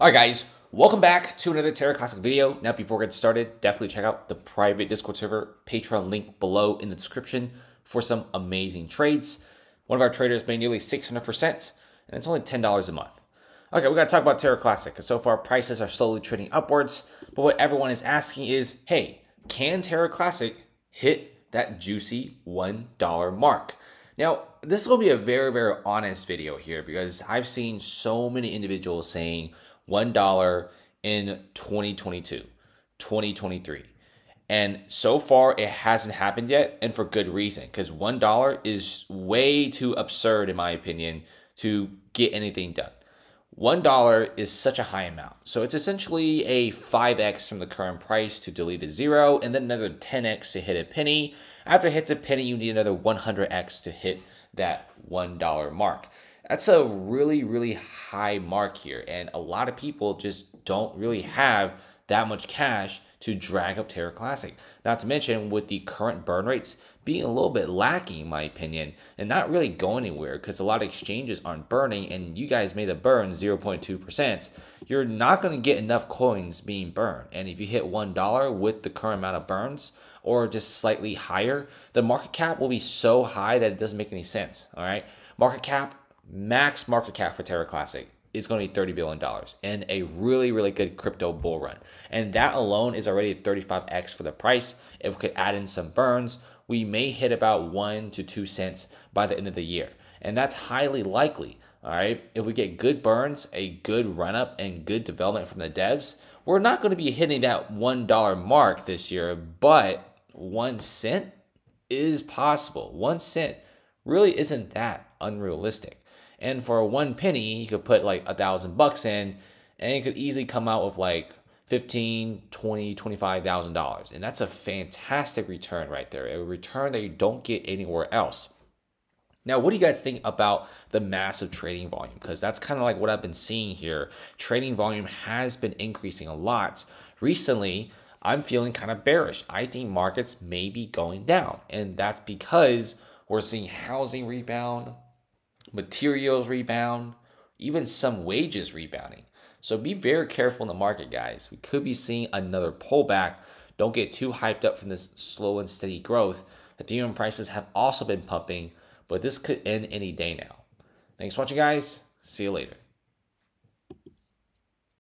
Alright guys, welcome back to another Terra Classic video. Now before we get started, definitely check out the private Discord server, Patreon link below in the description for some amazing trades. One of our traders made nearly 600% and it's only $10 a month. Okay, we gotta talk about Terra Classic so far prices are slowly trending upwards, but what everyone is asking is, hey, can Terra Classic hit that juicy $1 mark? Now, this will be a very, very honest video here because I've seen so many individuals saying, $1 in 2022, 2023. And so far, it hasn't happened yet, and for good reason, because $1 is way too absurd, in my opinion, to get anything done. $1 is such a high amount. So it's essentially a 5x from the current price to delete a zero, and then another 10x to hit a penny. After it hits a penny, you need another 100x to hit that $1 mark. That's a really, really high mark here. And a lot of people just don't really have that much cash to drag up Terra Classic. Not to mention with the current burn rates being a little bit lacking, in my opinion, and not really going anywhere because a lot of exchanges aren't burning and you guys made a burn 0.2%, you're not going to get enough coins being burned. And if you hit $1 with the current amount of burns, or just slightly higher, the market cap will be so high that it doesn't make any sense. All right. Market cap max market cap for Terra Classic is going to be $30 billion and a really, really good crypto bull run. And that alone is already 35x for the price. If we could add in some burns, we may hit about one to two cents by the end of the year. And that's highly likely. All right. If we get good burns, a good run up, and good development from the devs, we're not going to be hitting that $1 mark this year, but one cent is possible. One cent really isn't that unrealistic. And for one penny, you could put like a thousand bucks in and it could easily come out with like 15, 20, 25,000 dollars. And that's a fantastic return right there. A return that you don't get anywhere else. Now, what do you guys think about the massive trading volume? Because that's kind of like what I've been seeing here. Trading volume has been increasing a lot. Recently, I'm feeling kind of bearish. I think markets may be going down. And that's because we're seeing housing rebound, materials rebound, even some wages rebounding. So be very careful in the market, guys. We could be seeing another pullback. Don't get too hyped up from this slow and steady growth. Ethereum prices have also been pumping, but this could end any day now. Thanks for watching, guys. See you later.